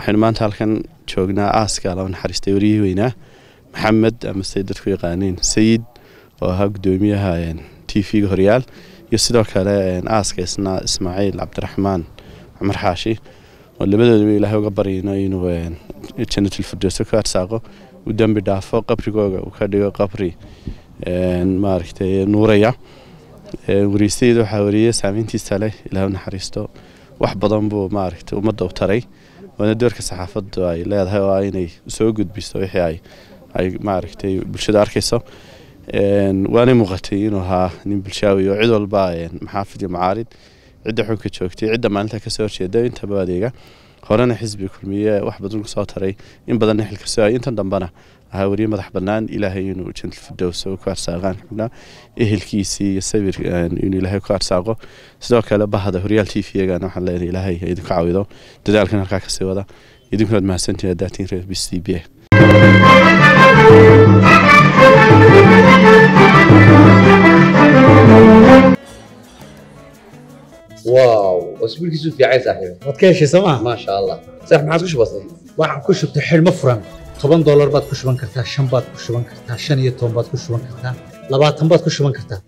waxaynu maanta halkan joognaa aaska laba naxariistay wariyihii weynaa maxamed ama siday dadku yaqaaniin sayid oo ahaa guddoomiyaha t v-ga horyaal iyo sidoo kale aaska isna ismaaciil cabdiraxmaan cumar xaashi oo labadoodaba ilaahay uga baryayno inuu janatulfirdowso ka arsaaqo u dembi dhaafo qabrigooga uu ka dhigo qabri maaragtay nuuraya. Wariistayda waxaa wariyey saameyntiisa leh ilaah naxariisto. Wax badan buu maaragtay ummadda u taray waana doorka saxaafaddu ay leedahay oo inay soo gudbiso wixii ay ay maaragtay bulshada arkayso. Waanay muuqatay inuu ahaa nin bulshaawi oo cid walba maxaafid iyo macaarid cidda xogka joogtay cidda maalinta ka soo horjeeda intaba adeega. Horena xisbi kulmiye wax badan ku soo taray. In badanna xilka soo ay intan dambena ahaa weriye madax bannaan ilaahay inuu jantalfidowso ku arsaaqaan xubnaa ehelkiisii iyo sabir inuu ilaahay ku arsaaqo sidoo kale bahda horyaal t v yagana waxaan leenahay ilaahay idinku caawido dadaalkan halkaa kasii wada idinkuna waad mahadsantihin daatiin reer b c b واو اسبوع كيسو في عايز صاحبي waad ka heshay sooma ما شاء الله صح ما عادش بسيط waxaan ku shubtay xidhmo furan toban doolar baad ku shuban kartaa shan baad ku shuban kartaa shan iyo toban baad ku shuban kartaa labaatan baad ku shuban kartaa